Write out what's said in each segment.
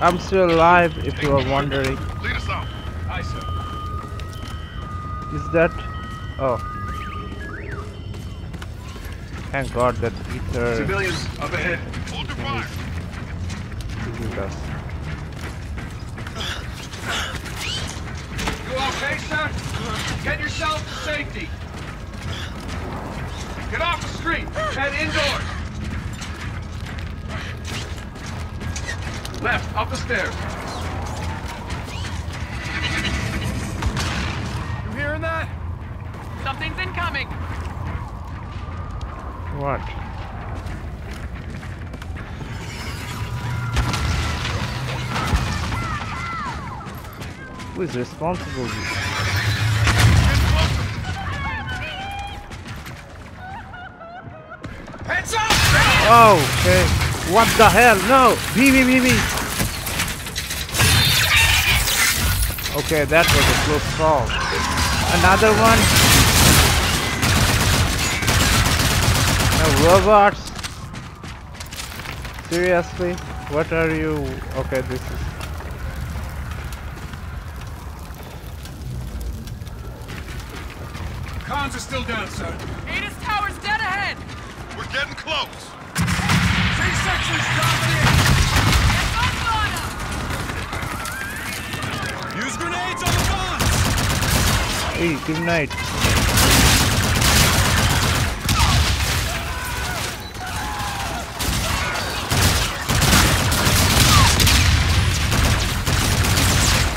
I'm still alive if you are wondering. Lead us out. Aye, sir. Is that... Oh. Thank God that ether Civilians up ahead. Hold your fire. us. You okay, sir? Get yourself to safety. Get off the street. Head indoors. Left, up the stairs. You hearing that? Something's incoming. What? Who is responsible? Heads up! Oh, okay. What the hell? No! B, B, B, B! Okay, that was a close call. Another one? No, robots? Seriously? What are you? Okay, this is... Cons are still down, sir. Aegis Tower's dead ahead. We're getting close. Three sections dropping Hey, good night.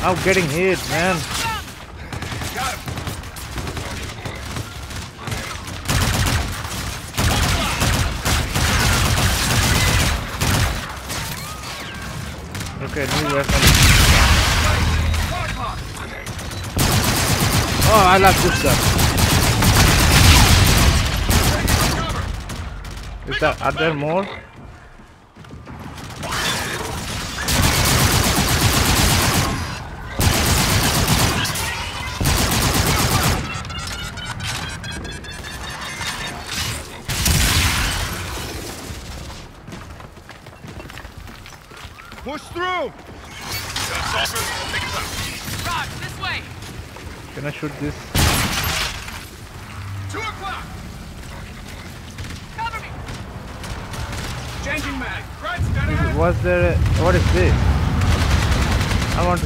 I'm getting hit, man. Okay, new weapon. Oh, I love this gun. Is that, are there more? Push through. That's officer. Take us out. Rod, this way. Can I shoot this? Two o'clock. Cover me. Changing mag. Ahead. Was there a, what is this? I want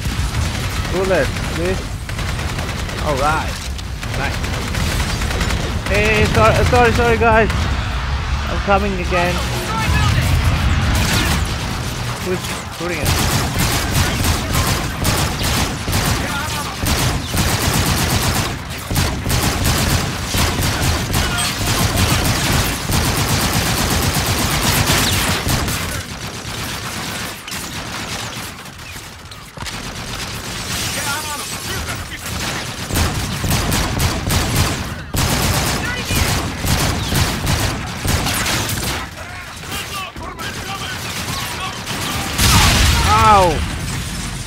bullets, please. Alright. Nice. Hey, sorry, sorry, sorry guys. I'm coming again. Who's shooting it? Yeah, I'm on him. Ow!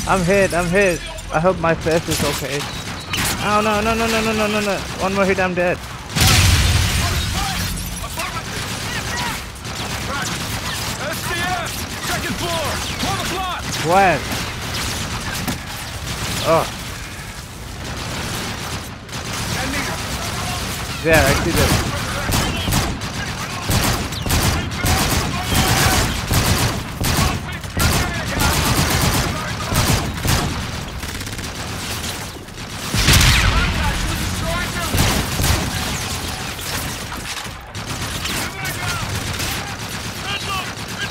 I'm hit, I'm hit. I hope my face is okay. Oh no, no, no, no, no, no, no, no. One more hit, I'm dead. When? Oh, there, I see them.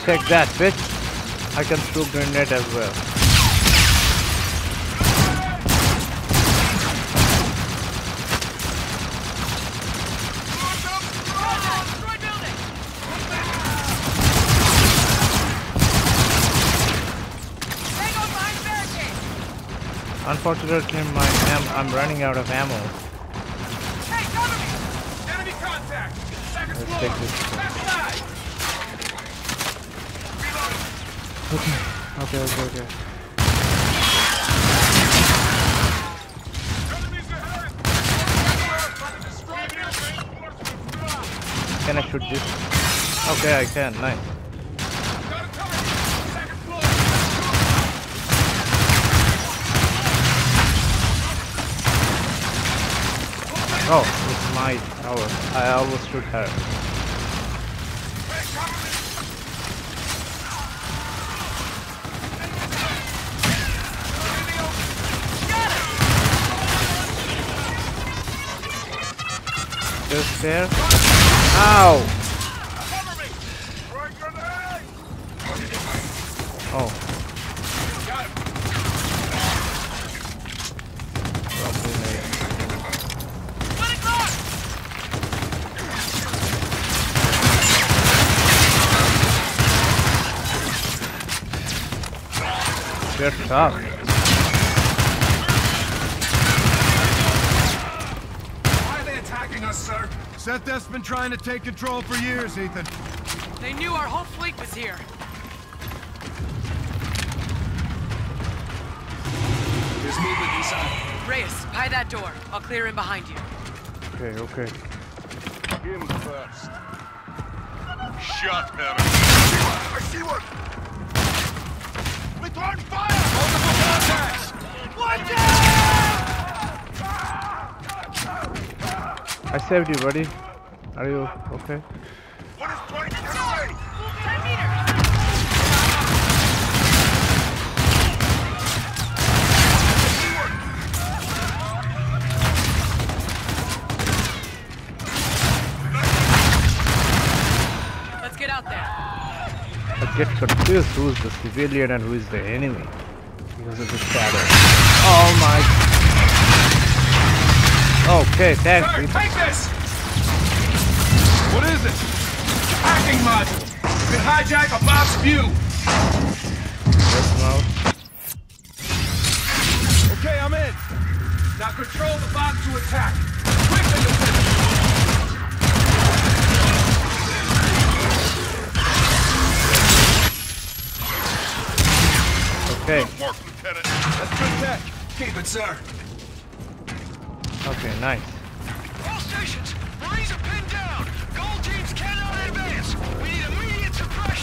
Take that, bitch. I can throw grenade as well. Destroy building. Tango behind barricade. Unfortunately, my am- I'm running out of ammo. Hey, cover me. Enemy contact! Second Let's floor! take this. Okay, okay, okay, okay. Can I shoot this? Okay, I can, nice. Oh, it's my tower. I always shoot her. Just there. Ow! Oh. Probably not. Us, sir? Seth's been trying to take control for years, Ethan. They knew our whole fleet was here. There's movement inside. Reyes, pie that door. I'll clear in behind you. Okay, okay. Him first. Shut her. I see one! We're throwing fire! Multiple contacts! Watch I saved you, buddy. Are you okay? What is trying to get away? 10 meters! Let's get out there. I get confused who's the civilian and who is the enemy. Because of the shadow. Oh my. Okay, thanks. Sir, take this! What is it? Hacking module! You can hijack a box view! Okay, I'm in. Now control the box to attack! Quickly, Lieutenant! Okay, Work, Lieutenant. That's good tech. Keep it, sir. Okay, nice. All stations, Marines are pinned down. Gold teams cannot advance. We need immediate suppression.